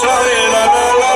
sorry, la la la.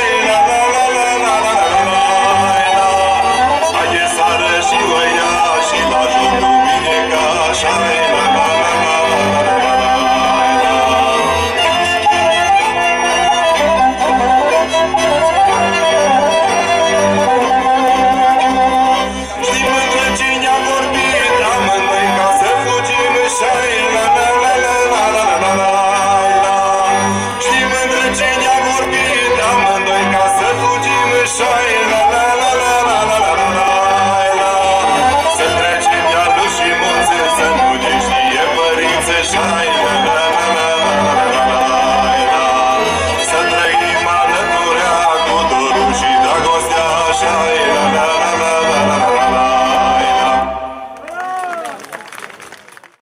që një vërgit A mëndoj ka se fuqim e shaj